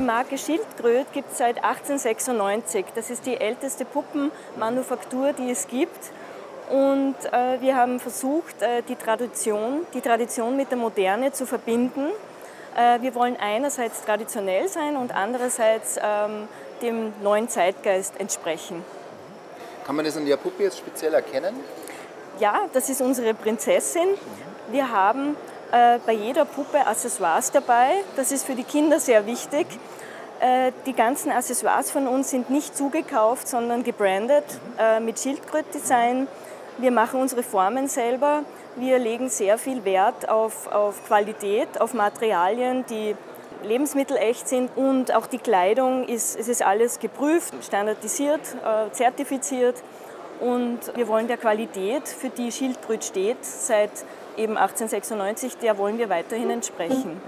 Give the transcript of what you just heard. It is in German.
Marke Schildkröt gibt es seit 1896. Das ist die älteste Puppenmanufaktur, die es gibt. Und äh, wir haben versucht, äh, die, Tradition, die Tradition mit der Moderne zu verbinden. Äh, wir wollen einerseits traditionell sein und andererseits ähm, dem neuen Zeitgeist entsprechen. Kann man das an der Puppe jetzt speziell erkennen? Ja, das ist unsere Prinzessin. Wir haben bei jeder Puppe Accessoires dabei. Das ist für die Kinder sehr wichtig. Äh, die ganzen Accessoires von uns sind nicht zugekauft, sondern gebrandet äh, mit Schildkrötdesign. Wir machen unsere Formen selber. Wir legen sehr viel Wert auf, auf Qualität, auf Materialien, die lebensmittelecht sind und auch die Kleidung ist, es ist alles geprüft, standardisiert, äh, zertifiziert und wir wollen der Qualität, für die Schildkröt steht, seit eben 1896, der wollen wir weiterhin entsprechen.